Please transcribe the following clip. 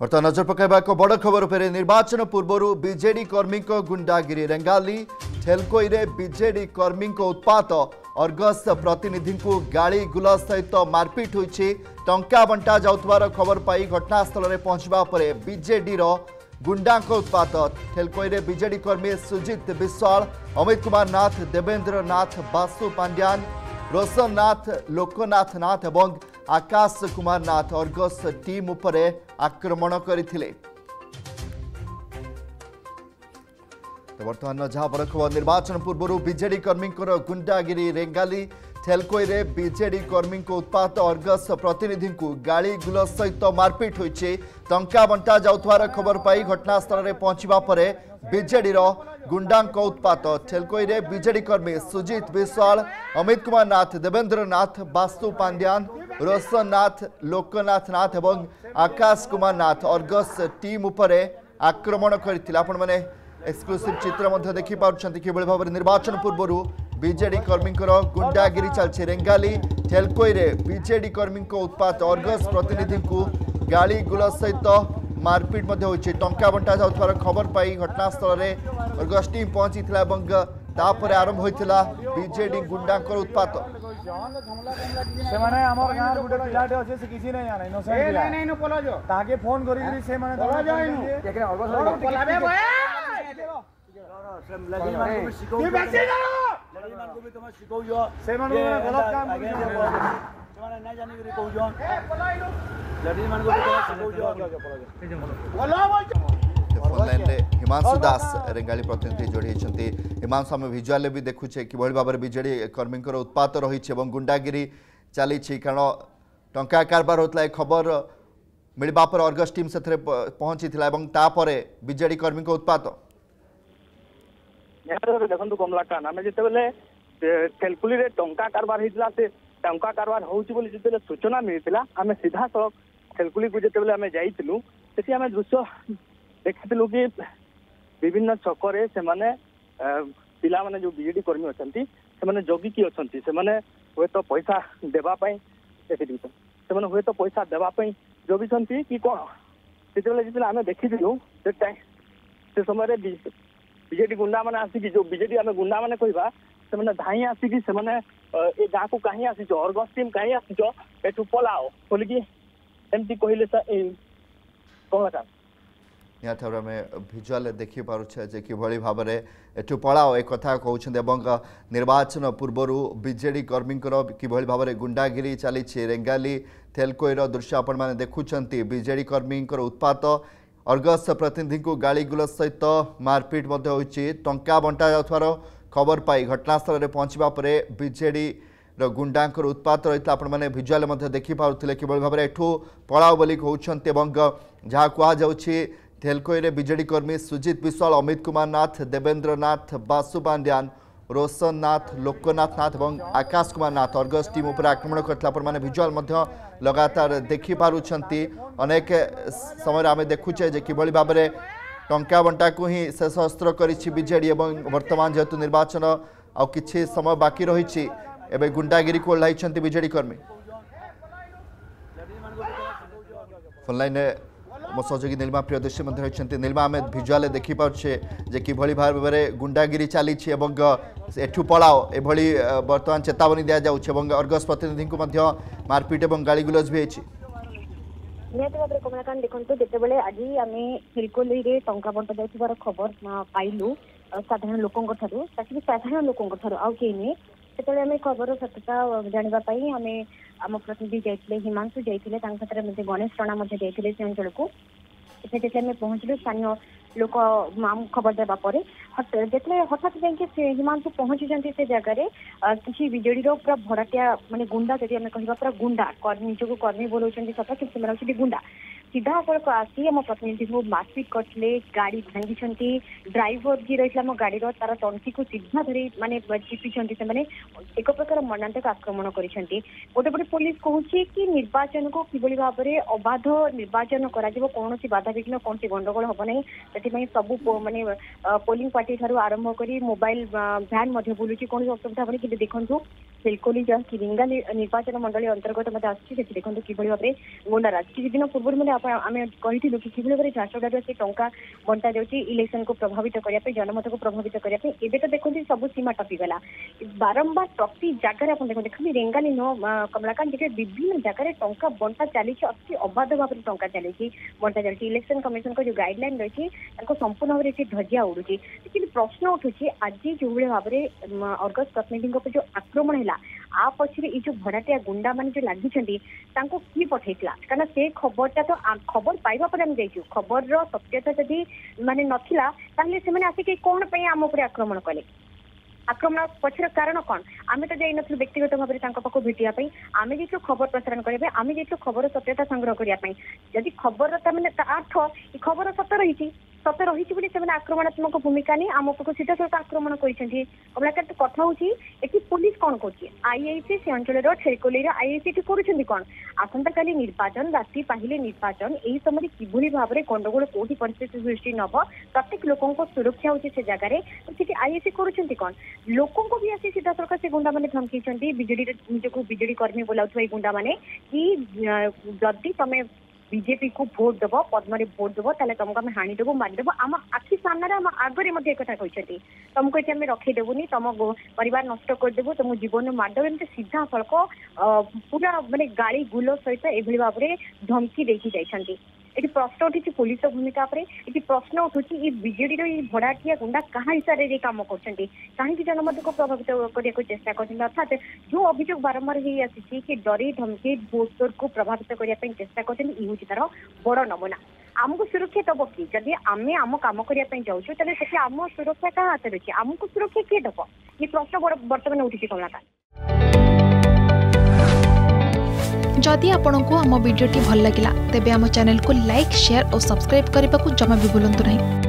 ବର୍ତ୍ତମାନ ନଜର ପକାଇବା ଏକ ବଡ଼ ଖବର ଉପରେ ନିର୍ବାଚନ ପୂର୍ବରୁ ବିଜେଡି କର୍ମୀଙ୍କ ଗୁଣ୍ଡାଗିରି ରେଙ୍ଗାଲି ଠେଲକୋଇରେ ବିଜେଡି କର୍ମୀଙ୍କ ଉତ୍ପାତ ଅର୍ଗସ ପ୍ରତିନିଧିଙ୍କୁ ଗାଳି ଗୁଲଜ ସହିତ ମାରପିଟ୍ ହୋଇଛି ଟଙ୍କା ବଣ୍ଟା ଯାଉଥିବାର ଖବର ପାଇ ଘଟଣାସ୍ଥଳରେ ପହଞ୍ଚିବା ପରେ ବିଜେଡିର ଗୁଣ୍ଡାଙ୍କ ଉତ୍ପାତ ଠେଲକୋଇରେ ବିଜେଡି କର୍ମୀ ସୁଜିତ ବିଶ୍ୱାଳ ଅମିତ କୁମାର ନାଥ ଦେବେନ୍ଦ୍ର ନାଥ ବାସୁ ପାଣ୍ଡିଆନ ରୋଶନ ନାଥ ଲୋକନାଥ ନାଥ ଏବଂ ଆକାଶ କୁମାର ନାଥ ଅର୍ଗସ ଟିମ୍ ଉପରେ আক্রমণ করে বর্তমান যা বড় খবর নির্বাচন পূর্ব বিজেডি কর্মী গুন্ডাগিরি রেঙ্গালি ঠেলকইরে বিজেডি কর্মী উৎপাত অর্গস প্রতিনিধি গাড়ি গুলজ সহিত মারপিট হয়েছে টঙ্কা বণ্টা যাওয়ার খবর পাই ঘটনাস্থলের পৌঁছবা পরে বিজেডির গুন্ডাঙ্ক উৎপাত ঠেলকইরে বিজেডি কর্মী সুজিত বিশ্বাল অমিত কুমার নাথ দেবেন্দ্র নাথ বাস্তু পাণ্ডিয়ান রসনাথ লোকনাথ নাথ এবং আকাশ কুমার নাথ অর্গস টিম উপরে আক্রমণ করে আপনার এক্সক্লুসিভ চিত্র মধ্যে দেখি পাচ্ছেন কিভাবে ভাবে নির্বাচন পূর্বর বিজেডি কর্মীঙ্কর গুন্ডাগিরি চালছে রেঙ্গালি ঠেলকোইরে বিজেডি কর্মীঙ্ক উৎপাত অর্গস প্রতিনিধি গাড়ি গুল সহিত মারপিট হয়েছে টঙ্কা বন্টা যাওয়ার খবর পাই ঘটনাস্থলে অর্গস টিম পৌঁছি এবং তাপরে আরম্ভ হয়েছিল বিজেডি গুন্ডাঙ্কর উৎপাত ସେମାନେ ଆମର ଗାଁ ଗୋଟେ ପିଲାଟେ ଅଛି ସେ କିଛି ନାଇଁ ଜାଣେ ଇନୋସେଣ୍ଟ ପିଲା ନାଇଁ ତାହାକେ ଫୋନ କରି ସେମାନେ ପଲାଜ ଆଇନୁ ଏକରେ ସେମାନେ ନାଇଁ ଜାଣିକରି କହୁଛନ୍ ଲେଡିଜ ମାନଙ୍କୁ ଶିଖଉଛ ହିମାଂଶୁ ଦାସ ରେଙ୍ଗାଳି ପ୍ରତିନିଧି ଯୋଡ଼ି ହୋଇଛନ୍ତି ହିମାଂଶୁ ଆମେ ଭିଜୁଆଲରେ ବି ଦେଖୁଛେ କିଭଳି ଭାବରେ ବିଜେଡି କର୍ମୀଙ୍କର ଉତ୍ପାତ ରହିଛି ଏବଂ ଗୁଣ୍ଡାଗିରି ଚାଲିଛି କାରଣ ଟଙ୍କା କାରବାର ହେଉଥିଲା ଏ ଖବର ମିଳିବା ପରେ ଅର୍ଗସ ଟିମ୍ ସେଥିରେ ପହଞ୍ଚିଥିଲା ଏବଂ ତାପରେ ବିଜେଡି କର୍ମୀଙ୍କ ଉତ୍ପାତ ଦେଖନ୍ତୁ କମଲାକାନ୍ତ ଆମେ ଯେତେବେଳେ ତେଲକୁଲିରେ ଟଙ୍କା କାରବାର ହେଇଥିଲା ସେ ଟଙ୍କା କାରବାର ହେଉଛି ବୋଲି ଯେତେବେଳେ ସୂଚନା ମିଳିଥିଲା ଆମେ ସିଧାସଳଖ ତେଲକୁଲିକୁ ଯେତେବେଳେ ଆମେ ଯାଇଥିଲୁ ସେଠି ଆମେ ଦୃଶ୍ୟ ଦେଖିଥିଲୁ କି ବିଭିନ୍ନ ଛକରେ ସେମାନେ ପିଲାମାନେ ଯୋଉ ବିଜେଡି କର୍ମୀ ଅଛନ୍ତି ସେମାନେ ଜଗିକି ଅଛନ୍ତି ସେମାନେ ହୁଏତ ପଇସା ଦେବା ପାଇଁ ସେମାନେ ହୁଏତ ପଇସା ଦେବା ପାଇଁ ଜଗିଛନ୍ତି କି କ'ଣ ସେତେବେଳେ ଯେତେବେଳେ ଆମେ ଦେଖିଥିଲୁ ସେ ସେ ସମୟରେ ବିଜେଡି ଗୁଣ୍ଡାମାନେ ଆସିକି ଯୋଉ ବିଜେଡି ଆମେ ଗୁଣ୍ଡାମାନେ କହିବା ସେମାନେ ଧାଇଁ ଆସିକି ସେମାନେ ଏ ଗାଁକୁ କାହିଁ ଆସିଛ ଅର୍ଗସ ଟିମ୍ କାହିଁ ଆସିଛ ଏଠୁ ପଲାଓ ବୋଲିକି ଏମିତି କହିଲେ ସାର୍ କମଳାକାନ୍ତ ନିହାତି ଭାବରେ ଆମେ ଭିଜୁଆଲରେ ଦେଖିପାରୁଛେ ଯେ କିଭଳି ଭାବରେ ଟୁପଳାଓ ଏ କଥା କହୁଛନ୍ତି ଏବଂ ନିର୍ବାଚନ ପୂର୍ବରୁ ବିଜେଡ଼ି କର୍ମୀଙ୍କର କିଭଳି ଭାବରେ ଗୁଣ୍ଡାଗିରି ଚାଲିଛି ରେଙ୍ଗାଲି ତେଲକୋଇର ଦୃଶ୍ୟ ଆପଣମାନେ ଦେଖୁଛନ୍ତି ବିଜେଡ଼ି କର୍ମୀଙ୍କର ଉତ୍ପାତ ଅର୍ଗସ ପ୍ରତିନିଧିଙ୍କୁ ଗାଳିଗୁଲଜ ସହିତ ମାରପିଟ୍ ମଧ୍ୟ ହୋଇଛି ଟଙ୍କା ବଣ୍ଟା ଯାଉଥିବାର ଖବର ପାଇ ଘଟଣାସ୍ଥଳରେ ପହଞ୍ଚିବା ପରେ ବିଜେଡ଼ି ଗୁଣ୍ଡାଙ୍କର ଉତ୍ପାତ ରହିଥିଲା ଆପଣମାନେ ଭିଜୁଆଲ୍ ମଧ୍ୟ ଦେଖିପାରୁଥିଲେ କିଭଳି ଭାବରେ ଏଠୁ ପଳାଓ ବୋଲି କହୁଛନ୍ତି ଏବଂ ଯାହା କୁହାଯାଉଛି ढेलकोईरे बीजेडी कर्मी सुजित विश्वाल अमित कुमार नाथ देवेंद्र नाथ बासु पांड्यान रोशन नाथ लोकनाथ नाथ और आकाश कुमार नाथ अर्गस टीम उपर आक्रमण करता लगातार देखिपुंट अनेक समय आम देखुचे कि भाव में ଟଙ୍କା ବଣ୍ଟାକୁ ହିଁ ଶେଷ ଅସ୍ତ୍ର କରିଛି ବିଜେଡ଼ି ଏବଂ ବର୍ତ୍ତମାନ ଯେହେତୁ ନିର୍ବାଚନ ଆଉ କିଛି ସମୟ ବାକି ରହିଛି ଏବେ कर्मी ଓହ୍ଲାଇଛନ୍ତି ମୋ ସହଯୋଗୀ ନିଲ୍ମା ପ୍ରିୟଦର୍ଶୀ ମଧ୍ୟ ରହିଛନ୍ତି ନିଲ୍ମା ଆମେ ଭିଜୁଆଲରେ ଦେଖିପାରୁଛେ ଯେ କିଭଳି ଭାବରେ ଗୁଣ୍ଡାଗିରି ଚାଲିଛି ଏବଂ ଏଠୁ ପଳାଓ ଏଭଳି ବର୍ତ୍ତମାନ ଚେତାବନୀ ଦିଆଯାଉଛି ଏବଂ ଅର୍ଗସ୍ ପ୍ରତିନିଧିଙ୍କୁ ମଧ୍ୟ ମାରପିଟ ଏବଂ ଗାଳିଗୁଲଜ ବି ହେଇଛି ନିହାତି ଭାବରେ କମଳାକାନ୍ତ ଦେଖନ୍ତୁ ଯେତେବେଳେ ଆଜି ଆମେ ହିଲକୋଲିରେ ଟଙ୍କା ବଣ୍ଟା ଯାଉଥିବାର ଖବର ପାଇଲୁ ସାଧାରଣ ଲୋକଙ୍କ ଠାରୁ ତାକି ସାଧାରଣ ଲୋକଙ୍କ ଠାରୁ ଆଉ କେହି ନୁହେଁ ସେତେବେଳେ ଆମେ ଖବର ସତ୍ୟତା ଜାଣିବା ପାଇଁ ଆମେ ଆମ ପ୍ରତିନିଧି ଯାଇଥିଲେ ହିମାଂଶୁ ଯାଇଥିଲେ ତାଙ୍କ ସାଥିରେ ମଧ୍ୟ ଗଣେଶ ରଣା ମଧ୍ୟ ଯାଇଥିଲେ ସେ ଅଞ୍ଚଳକୁ ସେଠି ଯେତେବେଳେ ଆମେ ପହଞ୍ଚିଲୁ ସ୍ଥାନୀୟ ଲୋକ ଖବର ଦେବା ପରେ ଯେତେବେଳେ ହଠାତ୍ ଯାଇକି ସେ ହିମାଂଶୁ ପହଞ୍ଚିଛନ୍ତି ସେ ଜାଗାରେ କିଛି ବିଜେଡିର ପୁରା ଭଡ଼ାଟିଆ ମାନେ ଗୁଣ୍ଡା ଯଦି ଆମେ କହିବା ପୁରା ଗୁଣ୍ଡା ନିଜକୁ କର୍ମୀ ବୋଲାଉଛନ୍ତି ସତ କିନ୍ତୁ ସେମାନେ ହେଉଛନ୍ତି ଗୁଣ୍ଡା ସିଧାସଳଖ ଆସି ଆମ ପ୍ରତିନିଧି ସବୁ ମାରପିଟ କରିଥିଲେ ଗାଡ଼ି ଭାଙ୍ଗିଛନ୍ତି ଡ୍ରାଇଭର ଯିଏ ରହିଥିଲା ଆମ ଗାଡ଼ିର ତାର ତଣ୍ଟିକୁ ସିଧା ଧରି ମାନେ ଚିପିଛନ୍ତି ସେମାନେ ଏକ ପ୍ରକାର ମନାନ୍ତକ ଆକ୍ରମଣ କରିଛନ୍ତି ଗୋଟେ ପଟେ ପୋଲିସ କହୁଛି କି ନିର୍ବାଚନକୁ କିଭଳି ଭାବରେ ଅବାଧ ନିର୍ବାଚନ କରାଯିବ କୌଣସି ବାଧାବିଘ୍ନ କୌଣସି ଗଣ୍ଡଗୋଳ ହେବ ନାହିଁ ସେଥିପାଇଁ ସବୁ ମାନେ ପୋଲିଂ ପାର୍ଟି ଠାରୁ ଆରମ୍ଭ କରି ମୋବାଇଲ ଭ୍ୟାନ୍ ମଧ୍ୟ ବୁଲୁଛି କୌଣସି ଅସୁବିଧା ହେବନି କିନ୍ତୁ ଦେଖନ୍ତୁ ସିଲକୋଲି ଯାହାକି ରିଙ୍ଗା ନିର୍ବାଚନ ମଣ୍ଡଳୀ ଅନ୍ତର୍ଗତ ମଧ୍ୟ ଆସୁଛି ସେଠି ଦେଖନ୍ତୁ କିଭଳି ଭାବରେ ଗୋଣ୍ଡାରାଜ କିଛି ଦିନ ପୂର୍ବରୁ ମଧ୍ୟ ଆମେ କହିଥିଲୁ କି କିଭଳି ଭାବରେ ଝାରସୁଗୁଡ଼ାରେ ସେ ଟଙ୍କା ବଣ୍ଟା ଯାଉଛି ଇଲେକ୍ସନକୁ ପ୍ରଭାବିତ କରିବା ପାଇଁ ଜନମତକୁ ପ୍ରଭାବିତ କରିବା ପାଇଁ ଏବେ ତ ଦେଖନ୍ତି ସବୁ ସୀମା ଟପିଗଲା ବାରମ୍ବାର ପ୍ରତି ଜାଗାରେ ଆପଣ ଦେଖନ୍ତୁ ଖାଲି ରେଙ୍ଗାଲି ନୁହଁ କମଳାକାନ୍ତ ଟିକେ ବିଭିନ୍ନ ଜାଗାରେ ଟଙ୍କା ବଣ୍ଟା ଚାଲିଛି ଅତି ଅବାଧ ଭାବରେ ଟଙ୍କା ଚାଲିଛି ବଣ୍ଟା ଚାଲିଛି ଇଲେକ୍ସନ କମିଶନଙ୍କ ଯୋଉ ଗାଇଡଲାଇନ ରହିଛି ତାଙ୍କ ସମ୍ପୂର୍ଣ୍ଣ ଭାବରେ ଏଠି ଧଜିଆ ଉଡୁଛି କିନ୍ତୁ ପ୍ରଶ୍ନ ଉଠୁଛି ଆଜି ଯୋଉଭଳି ଭାବରେ ଅର୍ଗସ ପ୍ରତିନିଧିଙ୍କ ଉପରେ ଯୋଉ ଆକ୍ରମଣ ହେଲା આ ପଛରେ ଏଇ ଯୋଉ ଭଡ଼ାଟିଆ ଗୁଣ୍ଡାମାନେ ଯୋଉ ଲାଗିଛନ୍ତି ତାଙ୍କୁ କିଏ ପଠେଇଥିଲା କାରଣ ସେ ଖବରଟା ତ ଖବର ପାଇବା ପରେ ଆମେ ଯାଇଛୁ ଖବରର ସତ୍ୟତା ଯଦି ମାନେ ନଥିଲା ତାହେଲେ ସେମାନେ ଆସିକି କଣ ପାଇଁ ଆମ ଉପରେ ଆକ୍ରମଣ କଲେ ଆକ୍ରମଣ ପଛର କାରଣ କଣ ଆମେ ତ ଯାଇନଥିଲୁ ବ୍ୟକ୍ତିଗତ ଭାବରେ ତାଙ୍କ ପାଖକୁ ଭେଟିବା ପାଇଁ ଆମେ ଯାଇଥିଲୁ ଖବର ପ୍ରସାରଣ କରିବା ପାଇଁ ଆମେ ଯାଇଥିଲୁ ଖବର ସତ୍ୟତା ସଂଗ୍ରହ କରିବା ପାଇଁ ଯଦି ଖବରର ତା ମାନେ ତା ଖବର ସତ ରହିଛି ସତ ରହିଛି ବୋଲି ସେମାନେ ଆକ୍ରମଣାତ୍ମକ ଭୂମିକା ନେଇ ଆମ ପାଖକୁ ସିଧାସଳଖ ଆକ୍ରମଣ କରିଛନ୍ତି ତ କଥା ହଉଛି ଏଠି ପୋଲିସ କଣ କରୁଛି ଆଇଆଇସି ସେ ଅଞ୍ଚଳର ଛେଳିକୋଲିର ଆଇଆଇସି ଏଠି କରୁଛନ୍ତି କଣ ଆସନ୍ତାକାଲି ନିର୍ବାଚନ ରାତି ପାହିଲେ ନିର୍ବାଚନ ଏହି ସମୟରେ କିଭଳି ଭାବରେ ଗଣ୍ଡଗୋଳ କୋଉଠି ପରିସ୍ଥିତି ସୃଷ୍ଟି ନବ ପ୍ରତ୍ୟେକ ଲୋକଙ୍କ ସୁରକ୍ଷା ହଉଛି ସେ ଜାଗାରେ ସେଠି ଆଇଆଇସି କରୁଛନ୍ତି କଣ ଲୋକଙ୍କୁ ବି ଆସି ସିଧାସଳଖ ସେ ଗୁଣ୍ଡାମାନେ ଧମକେଇଛନ୍ତି ବିଜେଡିର ନିଜକୁ ବିଜେଡି କର୍ମୀ ବୋଲାଉଥିବା ଏଇ ଗୁଣ୍ଡାମାନେ କି ଯଦି ତମେ ବିଜେପି କୁ ଭୋଟ ଦେବ ପଦ୍ମରେ ଭୋଟ ଦେବ ତାହେଲେ ତମକୁ ଆମେ ହାଣିଦେବୁ ମାରିଦେବୁ ଆମ ଆଖି ସାମ୍ନାରେ ଆମ ଆଗରେ ମଧ୍ୟ କଥା କହିଛନ୍ତି ତମକୁ ଏଠି ଆମେ ରଖିଦେବୁନି ତମ ପରିବାର ନଷ୍ଟ କରିଦେବୁ ତମ ଜୀବନରୁ ମାରିଦେବୁ ଏମିତି ସିଧାସଳଖ ପୁରା ମାନେ ଗାଳି ଗୁଲ ସହିତ ଏଭଳି ଭାବରେ ଧମକି ଦେଇକି ଯାଇଛନ୍ତି ଏଠି ପ୍ରଶ୍ନ ଉଠିଛି ପୋଲିସର ଭୂମିକା ଉପରେ ଏଠି ପ୍ରଶ୍ନ ଉଠୁଛି ଏ ବିଜେଡିର ଏଇ ଭଡ଼ାଟିଆ ଗୁଣ୍ଡା କାହା ହିସାବରେ ଯାଇ କାମ କରୁଛନ୍ତି କାହିଁକି ଜନମତକୁ ପ୍ରଭାବିତ କରିବାକୁ ଚେଷ୍ଟା କରୁଛନ୍ତି ଅର୍ଥାତ୍ ଯୋଉ ଅଭିଯୋଗ ବାରମ୍ବାର ହେଇ ଆସିଛି କି ଡରି ଧମକି ଭୋଟ ଚୋରକୁ ପ୍ରଭାବିତ କରିବା ପାଇଁ ଚେଷ୍ଟା କରୁଛନ୍ତି ଇଏ ହେଉଛି ତାର ବଡ଼ ନମୁନା ଆମକୁ ସୁରକ୍ଷା ଦେବ କି ଯଦି ଆମେ ଆମ କାମ କରିବା ପାଇଁ ଯାଉଛୁ ତାହେଲେ ସେଠି ଆମ ସୁରକ୍ଷା କାହା ହାତରେ ଅଛି ଆମକୁ ସୁରକ୍ଷା କିଏ ଦେବ ଏ ପ୍ରଶ୍ନ ବର୍ତ୍ତମାନ ଉଠିଛି କମଳାକାନ୍ତ যদি আপনক আম ভিডিওটি ভাল লাগিলা তেবে আম চ্যানেল কো লাইক শেয়ার অ সাবস্ক্রাইব করিবা কো জমা ভি বুলন্ত নাহি